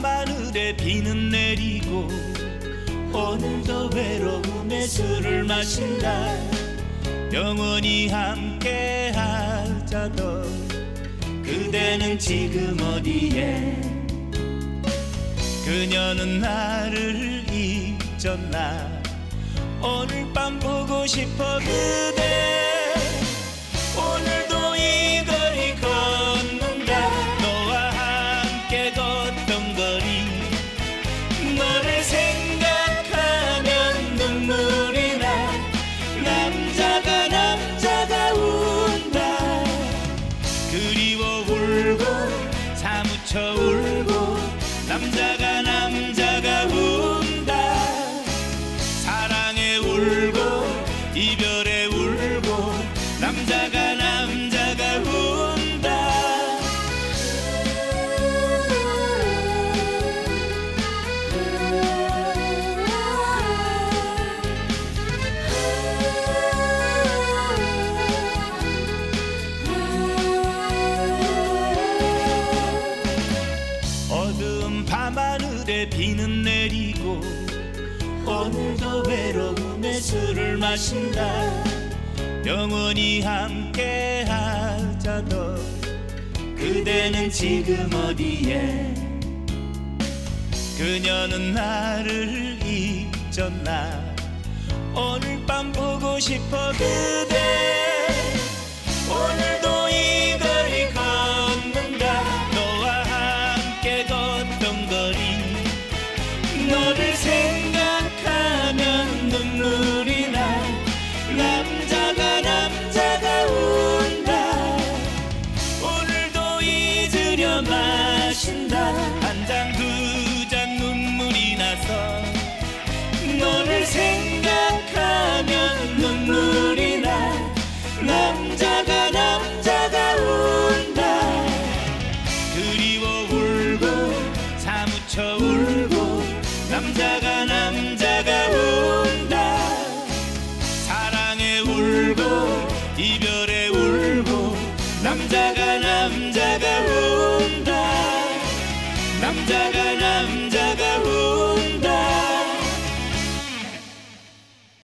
밤하늘에 비는 내리고 오늘도 외로움에 술을 마신다. 영원히 함께 하자도 그대는 지금 어디에? 그녀는 나를 잊었나? 오늘 밤 보고 싶어 그대 비는 내리고 오늘도 외로움에 술을 마신다. 영원히 함께 하자도 그대는 지금 어디에? 그녀는 나를 잊었나? 오늘 밤 보고 싶어 그대 남자가 운다. 사랑에 울고 이별에 울고 남자가 남자가 운다. 남자가